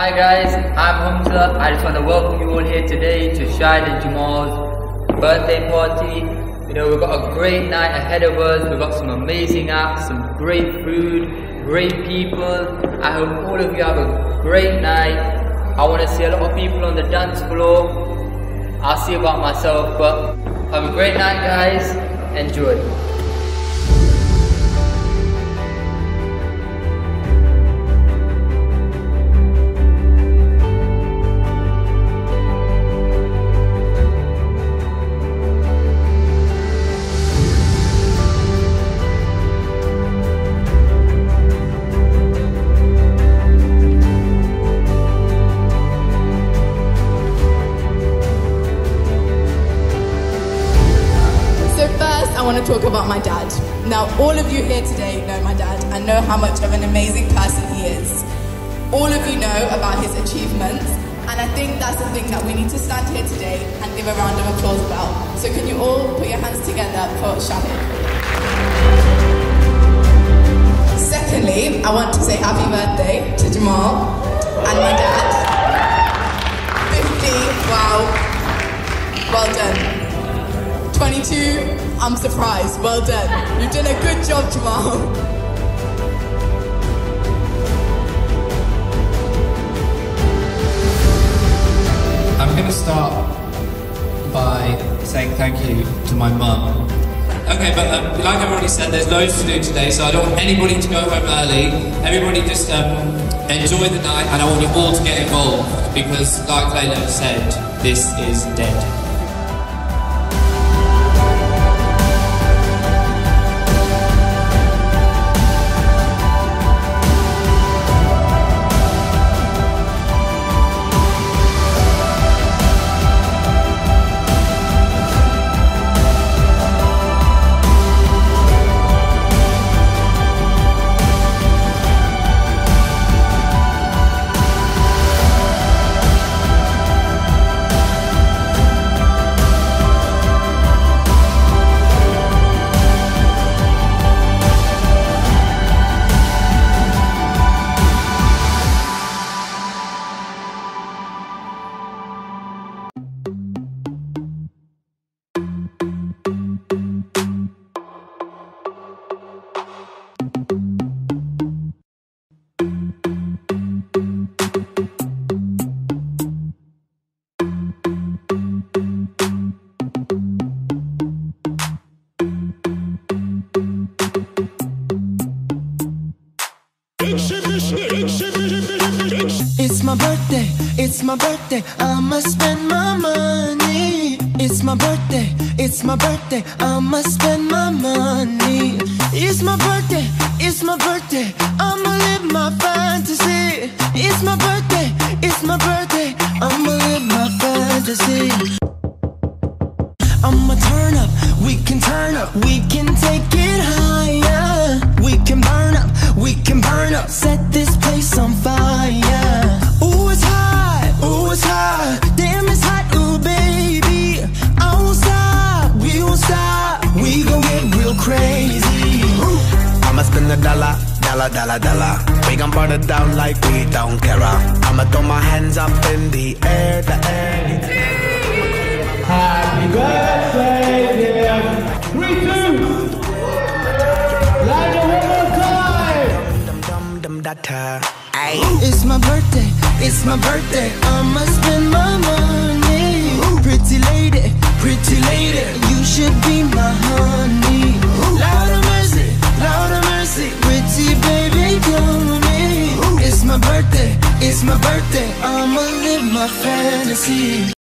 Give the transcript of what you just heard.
Hi guys, I'm Hamza. I just want to welcome you all here today to Shahid and Jamal's birthday party. You know, we've got a great night ahead of us. We've got some amazing acts, some great food, great people. I hope all of you have a great night. I want to see a lot of people on the dance floor. I'll see about myself, but have a great night guys. Enjoy. Talk about my dad. Now, all of you here today know my dad and know how much of an amazing person he is. All of you know about his achievements, and I think that's the thing that we need to stand here today and give a round of applause about. So can you all put your hands together for Shahid? Secondly, I want to say happy birthday to Jamal and my dad. 50, wow, well done. 22, I'm surprised. Well done. You've done a good job, Jamal. I'm going to start by saying thank you to my mum. Okay, but um, like I've already said, there's loads to do today, so I don't want anybody to go home early. Everybody just um, enjoy the night, and I want you all to get involved because, like Layla said, this is dead. My birthday, it's my birthday, I'ma spend my money. It's my birthday, it's my birthday, I'ma spend my money. It's my birthday, it's my birthday, I'ma live my fantasy. It's my birthday, it's my birthday, I'ma live my fantasy. Dollar, dollar, dollar, dollar. We gon' burn it down like we don't care. I'ma throw my hands up in the air, the air. Happy birthday, dear. Three, two. Like it one more time. Dum dum dum da ta. Ay. It's my birthday, it's my birthday, I'ma spend my money. Pretty lady, pretty lady, you should be my honey. Lord my fantasy.